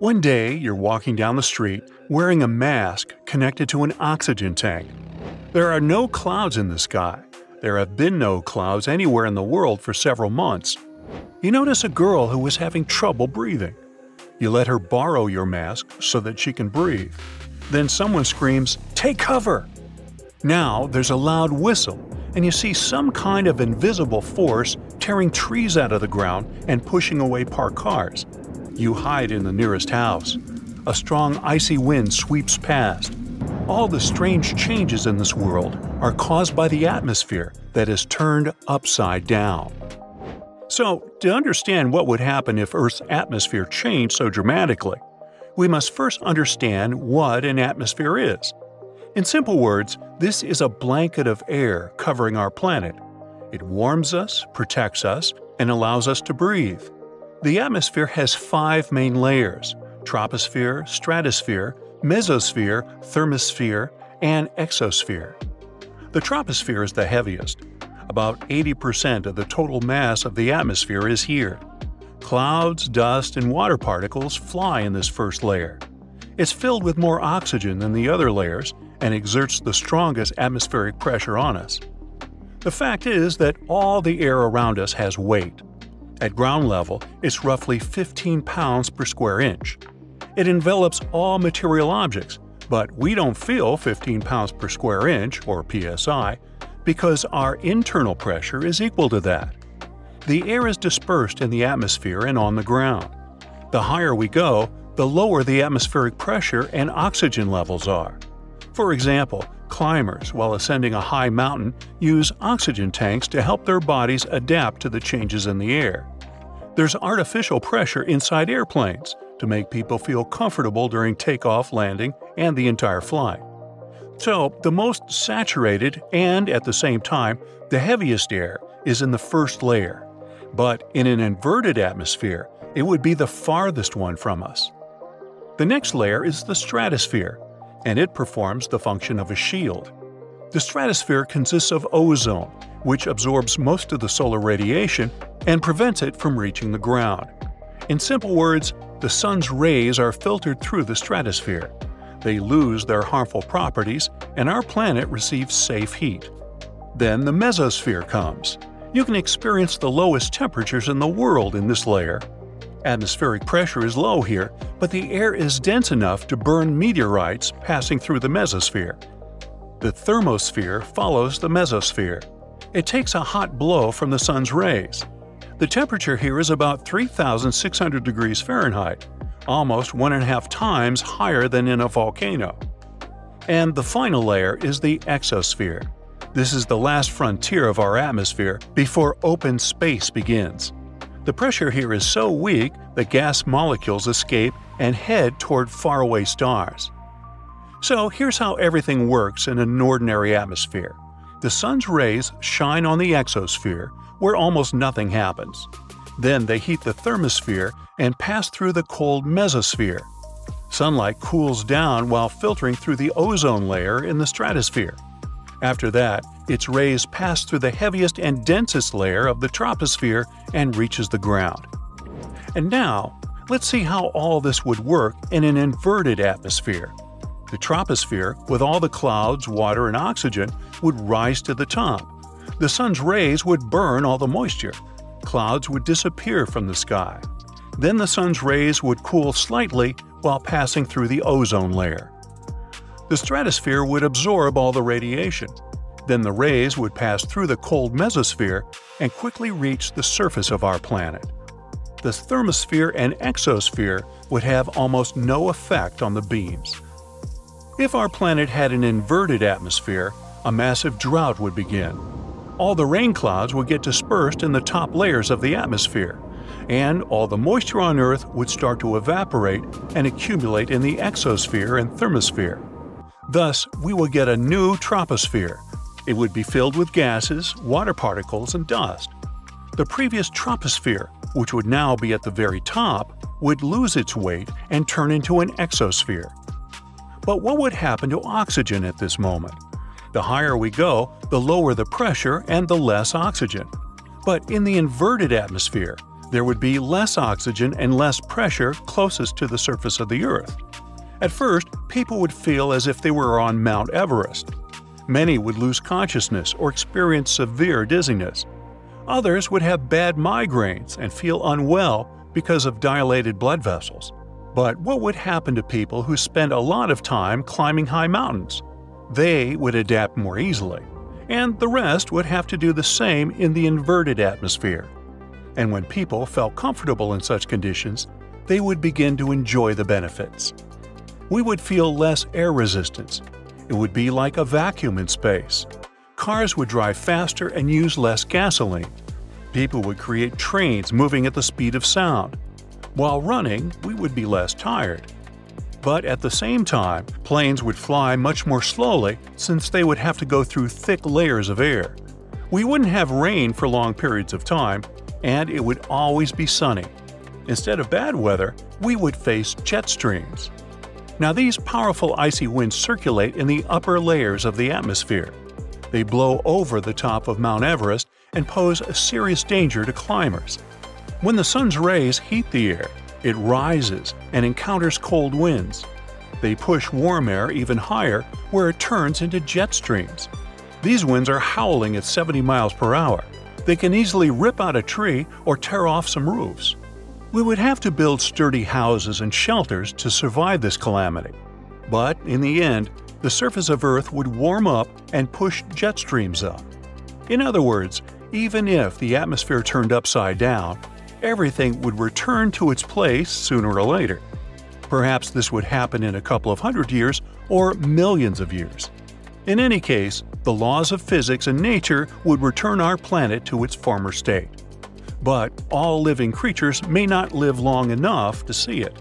One day, you're walking down the street wearing a mask connected to an oxygen tank. There are no clouds in the sky. There have been no clouds anywhere in the world for several months. You notice a girl who is having trouble breathing. You let her borrow your mask so that she can breathe. Then someone screams, Take cover! Now there's a loud whistle, and you see some kind of invisible force tearing trees out of the ground and pushing away parked cars. You hide in the nearest house. A strong icy wind sweeps past. All the strange changes in this world are caused by the atmosphere that is turned upside down. So, to understand what would happen if Earth's atmosphere changed so dramatically, we must first understand what an atmosphere is. In simple words, this is a blanket of air covering our planet. It warms us, protects us, and allows us to breathe. The atmosphere has five main layers troposphere, stratosphere, mesosphere, thermosphere, and exosphere. The troposphere is the heaviest. About 80% of the total mass of the atmosphere is here. Clouds, dust, and water particles fly in this first layer. It's filled with more oxygen than the other layers and exerts the strongest atmospheric pressure on us. The fact is that all the air around us has weight. At ground level, it's roughly 15 pounds per square inch. It envelops all material objects, but we don't feel 15 pounds per square inch, or psi, because our internal pressure is equal to that. The air is dispersed in the atmosphere and on the ground. The higher we go, the lower the atmospheric pressure and oxygen levels are. For example, climbers, while ascending a high mountain, use oxygen tanks to help their bodies adapt to the changes in the air. There's artificial pressure inside airplanes to make people feel comfortable during takeoff, landing, and the entire flight. So, the most saturated and, at the same time, the heaviest air is in the first layer. But in an inverted atmosphere, it would be the farthest one from us. The next layer is the stratosphere, and it performs the function of a shield. The stratosphere consists of ozone, which absorbs most of the solar radiation and prevents it from reaching the ground. In simple words, the sun's rays are filtered through the stratosphere. They lose their harmful properties, and our planet receives safe heat. Then the mesosphere comes. You can experience the lowest temperatures in the world in this layer. Atmospheric pressure is low here, but the air is dense enough to burn meteorites passing through the mesosphere. The thermosphere follows the mesosphere. It takes a hot blow from the sun's rays. The temperature here is about 3,600 degrees Fahrenheit, almost one and a half times higher than in a volcano. And the final layer is the exosphere. This is the last frontier of our atmosphere before open space begins. The pressure here is so weak that gas molecules escape and head toward faraway stars. So here's how everything works in an ordinary atmosphere. The sun's rays shine on the exosphere, where almost nothing happens. Then they heat the thermosphere and pass through the cold mesosphere. Sunlight cools down while filtering through the ozone layer in the stratosphere. After that, its rays pass through the heaviest and densest layer of the troposphere and reaches the ground. And now, let's see how all this would work in an inverted atmosphere. The troposphere, with all the clouds, water, and oxygen, would rise to the top, the sun's rays would burn all the moisture. Clouds would disappear from the sky. Then the sun's rays would cool slightly while passing through the ozone layer. The stratosphere would absorb all the radiation. Then the rays would pass through the cold mesosphere and quickly reach the surface of our planet. The thermosphere and exosphere would have almost no effect on the beams. If our planet had an inverted atmosphere, a massive drought would begin all the rain clouds would get dispersed in the top layers of the atmosphere, and all the moisture on Earth would start to evaporate and accumulate in the exosphere and thermosphere. Thus, we would get a new troposphere. It would be filled with gases, water particles, and dust. The previous troposphere, which would now be at the very top, would lose its weight and turn into an exosphere. But what would happen to oxygen at this moment? The higher we go, the lower the pressure and the less oxygen. But in the inverted atmosphere, There would be less oxygen and less pressure closest to the surface of the Earth. At first, people would feel as if they were on Mount Everest. Many would lose consciousness or experience severe dizziness. Others would have bad migraines and feel unwell because of dilated blood vessels. But what would happen to people who spend a lot of time climbing high mountains? They would adapt more easily, and the rest would have to do the same in the inverted atmosphere. And when people felt comfortable in such conditions, they would begin to enjoy the benefits. We would feel less air resistance. It would be like a vacuum in space. Cars would drive faster and use less gasoline. People would create trains moving at the speed of sound. While running, we would be less tired. But at the same time, planes would fly much more slowly since they would have to go through thick layers of air. We wouldn't have rain for long periods of time, and it would always be sunny. Instead of bad weather, we would face jet streams. Now, these powerful icy winds circulate in the upper layers of the atmosphere. They blow over the top of Mount Everest and pose a serious danger to climbers. When the sun's rays heat the air, it rises and encounters cold winds. They push warm air even higher, where it turns into jet streams. These winds are howling at 70 miles per hour. They can easily rip out a tree or tear off some roofs. We would have to build sturdy houses and shelters to survive this calamity. But in the end, the surface of Earth would warm up and push jet streams up. In other words, even if the atmosphere turned upside down, everything would return to its place sooner or later. Perhaps this would happen in a couple of hundred years or millions of years. In any case, the laws of physics and nature would return our planet to its former state. But all living creatures may not live long enough to see it.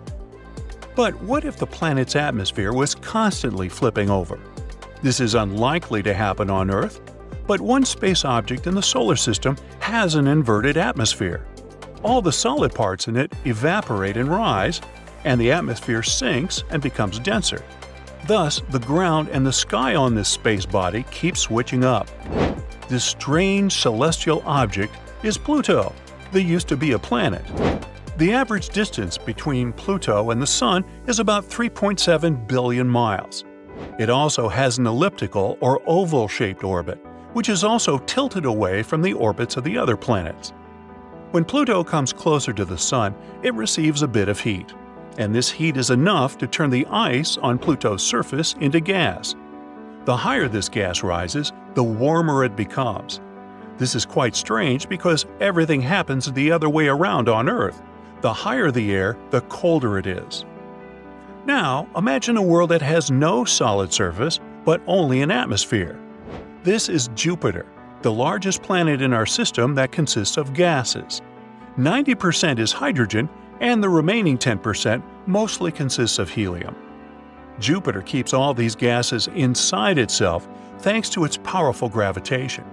But what if the planet's atmosphere was constantly flipping over? This is unlikely to happen on Earth, but one space object in the solar system has an inverted atmosphere all the solid parts in it evaporate and rise, and the atmosphere sinks and becomes denser. Thus, the ground and the sky on this space body keep switching up. This strange celestial object is Pluto, that used to be a planet. The average distance between Pluto and the Sun is about 3.7 billion miles. It also has an elliptical or oval shaped orbit, which is also tilted away from the orbits of the other planets. When Pluto comes closer to the Sun, it receives a bit of heat, and this heat is enough to turn the ice on Pluto's surface into gas. The higher this gas rises, the warmer it becomes. This is quite strange because everything happens the other way around on Earth. The higher the air, the colder it is. Now, imagine a world that has no solid surface, but only an atmosphere. This is Jupiter, the largest planet in our system that consists of gases. 90% is hydrogen, and the remaining 10% mostly consists of helium. Jupiter keeps all these gases inside itself thanks to its powerful gravitation.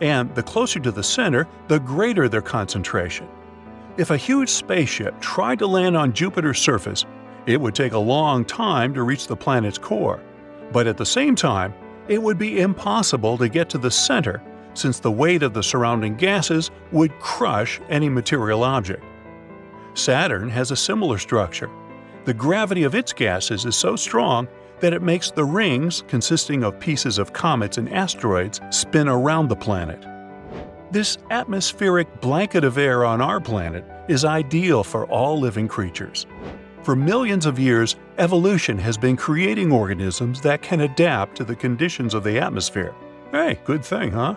And the closer to the center, the greater their concentration. If a huge spaceship tried to land on Jupiter's surface, it would take a long time to reach the planet's core. But at the same time, it would be impossible to get to the center since the weight of the surrounding gases would crush any material object. Saturn has a similar structure. The gravity of its gases is so strong that it makes the rings, consisting of pieces of comets and asteroids, spin around the planet. This atmospheric blanket of air on our planet is ideal for all living creatures. For millions of years, evolution has been creating organisms that can adapt to the conditions of the atmosphere. Hey, good thing, huh?